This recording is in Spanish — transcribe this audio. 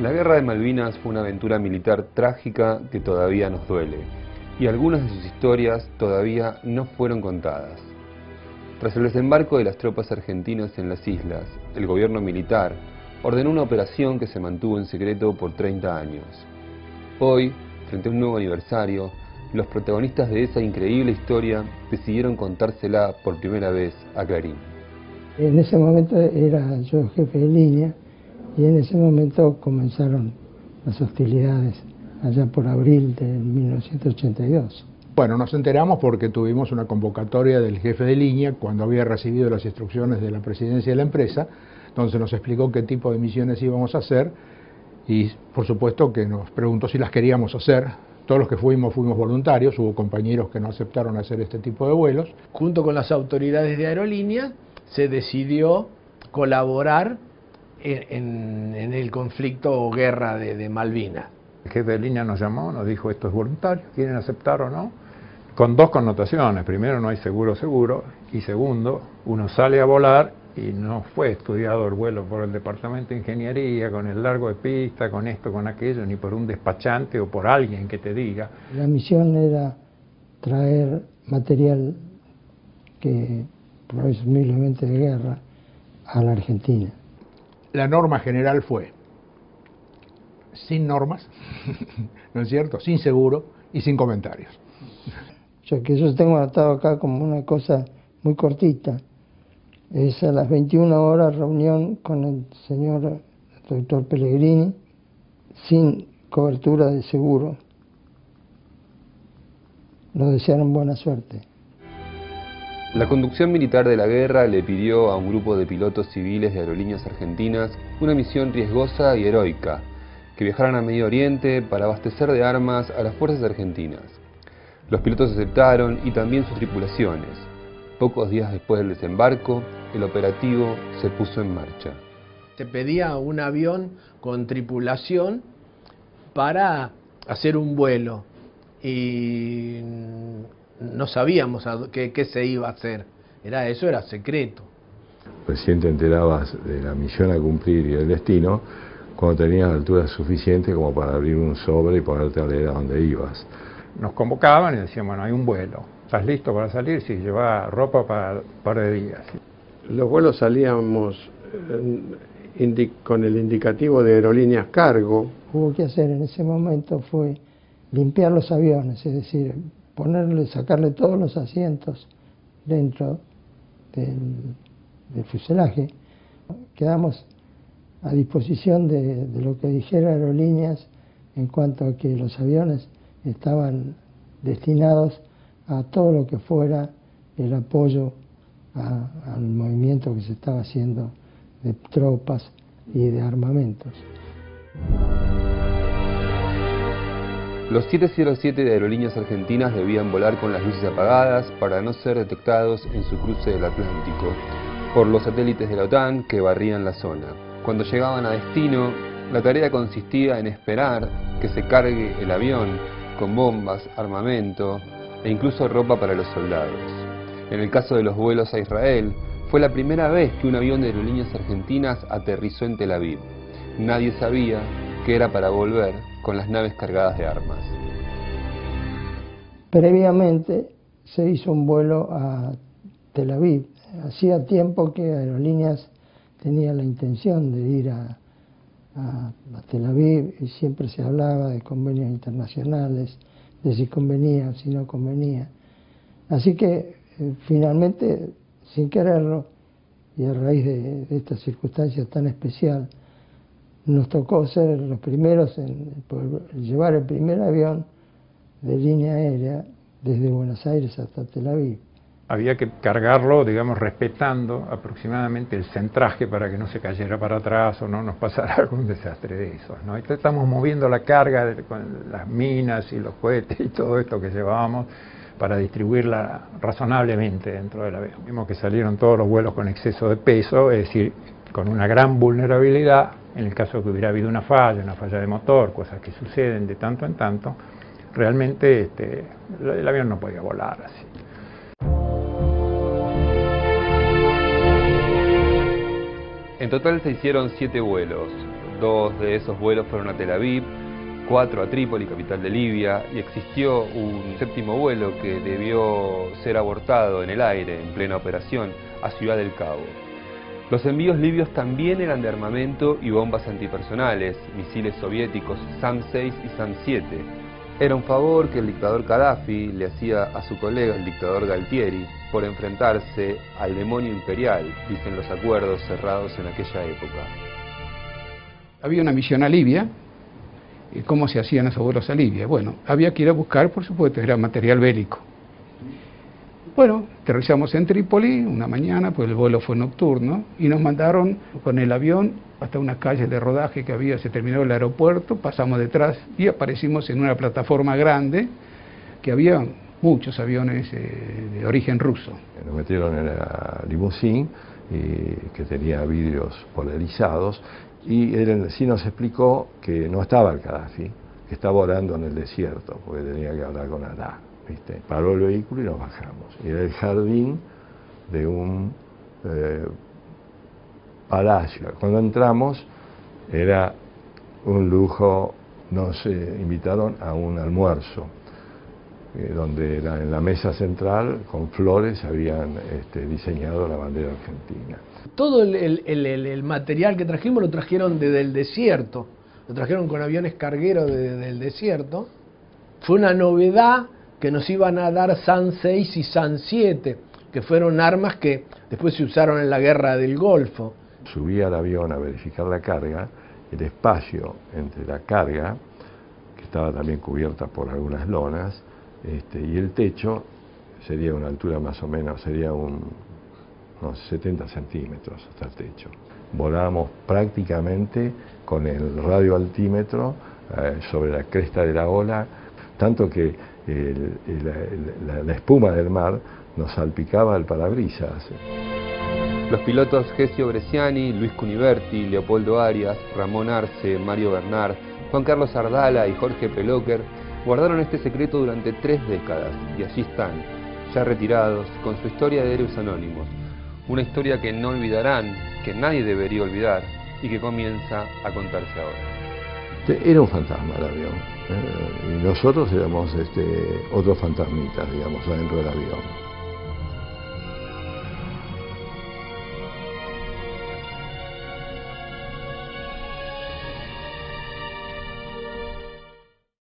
La guerra de Malvinas fue una aventura militar trágica que todavía nos duele, y algunas de sus historias todavía no fueron contadas. Tras el desembarco de las tropas argentinas en las islas, el gobierno militar ordenó una operación que se mantuvo en secreto por 30 años. Hoy, frente a un nuevo aniversario, los protagonistas de esa increíble historia decidieron contársela por primera vez a Clarín. En ese momento era yo jefe de línea y en ese momento comenzaron las hostilidades allá por abril de 1982. Bueno, nos enteramos porque tuvimos una convocatoria del jefe de línea cuando había recibido las instrucciones de la presidencia de la empresa, donde nos explicó qué tipo de misiones íbamos a hacer y por supuesto que nos preguntó si las queríamos hacer. Todos los que fuimos fuimos voluntarios, hubo compañeros que no aceptaron hacer este tipo de vuelos. Junto con las autoridades de aerolínea se decidió colaborar en, el conflicto o guerra de, de Malvinas. El jefe de línea nos llamó, nos dijo esto es voluntario, quieren aceptar o no, con dos connotaciones. Primero, no hay seguro seguro, y segundo, uno sale a volar y no fue estudiado el vuelo por el departamento de ingeniería, con el largo de pista, con esto, con aquello, ni por un despachante o por alguien que te diga. La misión era traer material que presumiblemente de guerra a la Argentina la norma general fue sin normas, ¿no es cierto? Sin seguro y sin comentarios. Yo que yo tengo anotado acá como una cosa muy cortita. Es a las 21 horas reunión con el señor doctor Pellegrini sin cobertura de seguro. Nos desearon buena suerte. La conducción militar de la guerra le pidió a un grupo de pilotos civiles de aerolíneas argentinas una misión riesgosa y heroica, que viajaran a Medio Oriente para abastecer de armas a las fuerzas argentinas. Los pilotos aceptaron y también sus tripulaciones. Pocos días después del desembarco, el operativo se puso en marcha. Se pedía un avión con tripulación para hacer un vuelo y no sabíamos qué, se iba a hacer. Era eso, era secreto. Recién te enterabas de la misión a cumplir y el destino cuando tenías altura suficiente como para abrir un sobre y ponerte a leer a dónde ibas. Nos convocaban y decían, bueno, hay un vuelo. ¿Estás listo para salir? Sí, lleva ropa para un par de días. Los vuelos salíamos eh, con el indicativo de aerolíneas cargo. Hubo que hacer en ese momento fue limpiar los aviones, es decir, ponerle, sacarle todos los asientos dentro del, fuselaje. Quedamos a disposición de, lo que dijera Aerolíneas en cuanto a que los aviones estaban destinados a todo lo que fuera el apoyo al movimiento que se estaba haciendo de tropas y de armamentos. Los 707 de aerolíneas argentinas debían volar con las luces apagadas para no ser detectados en su cruce del Atlántico por los satélites de la OTAN que barrían la zona. Cuando llegaban a destino, la tarea consistía en esperar que se cargue el avión con bombas, armamento e incluso ropa para los soldados. En el caso de los vuelos a Israel, fue la primera vez que un avión de aerolíneas argentinas aterrizó en Tel Aviv. Nadie sabía que era para volver con las naves cargadas de armas. Previamente se hizo un vuelo a Tel Aviv. Hacía tiempo que Aerolíneas tenía la intención de ir a, Tel Aviv y siempre se hablaba de convenios internacionales, de si convenía si no convenía. Así que eh, finalmente, sin quererlo, y a raíz de, de esta circunstancia tan especial, nos tocó ser los primeros en llevar el primer avión de línea aérea desde Buenos Aires hasta Tel Aviv. Había que cargarlo, digamos, respetando aproximadamente el centraje para que no se cayera para atrás o no nos pasara algún desastre de esos. ¿no? estamos moviendo la carga con las minas y los cohetes y todo esto que llevábamos para distribuirla razonablemente dentro del avión. Vimos que salieron todos los vuelos con exceso de peso, es decir, con una gran vulnerabilidad en el caso que hubiera habido una falla, una falla de motor, cosas que suceden de tanto en tanto, realmente este, el avión no podía volar así. En total se hicieron siete vuelos, Dos de esos vuelos fueron a Tel Aviv, cuatro a Trípoli, capital de Libia, y existió un séptimo vuelo que debió ser abortado en el aire, en plena operación, a Ciudad del Cabo. Los envíos libios también eran de armamento y bombas antipersonales, misiles soviéticos SAM-6 y SAM-7. Era un favor que el dictador Gaddafi le hacía a su colega el dictador Galtieri por enfrentarse al demonio imperial, dicen los acuerdos cerrados en aquella época. Había una misión a Libia, ¿Y cómo se hacían esos vuelos a Libia? Bueno, había que ir a buscar, por supuesto, era material bélico. Bueno, aterrizamos en Trípoli una mañana, pues el vuelo fue nocturno, y nos mandaron con el avión hasta una calle de rodaje que había, se terminó el aeropuerto, pasamos detrás y aparecimos en una plataforma grande que había muchos aviones eh, de origen ruso. Nos metieron en la limusín que tenía vidrios polarizados y él sí nos explicó que no estaba el Gaddafi, que estaba orando en el desierto, porque tenía que hablar con Alá. Paró el vehículo y nos bajamos. Era el jardín de un eh, palacio. Cuando entramos era un lujo, nos invitaron a un almuerzo, eh, donde en la mesa central con flores habían este, diseñado la bandera argentina todo el, material que trajimos lo trajeron desde el desierto, lo trajeron con aviones cargueros desde el desierto. Fue una novedad que nos iban a dar SAN 6 y SAN 7, que fueron armas que después se usaron en la guerra del Golfo. Subí al avión a verificar la carga, el espacio entre la carga, que estaba también cubierta por algunas lonas, este, y el techo sería una altura más o menos, sería un, unos 70 centímetros hasta el techo. Volamos prácticamente con el radioaltímetro eh, sobre la cresta de la ola, tanto que la, espuma del mar nos salpicaba el parabrisas. Los pilotos Gesio Bresciani, Luis Cuniverti, Leopoldo Arias, Ramón Arce, Mario Bernard, Juan Carlos Ardala y Jorge Peloquer guardaron este secreto durante tres décadas y allí están, ya retirados, con su historia de héroes anónimos, una historia que no olvidarán, que nadie debería olvidar y que comienza a contarse ahora. Era un fantasma el avión ¿eh? Y nosotros éramos este, otros fantasmitas, digamos, adentro del avión.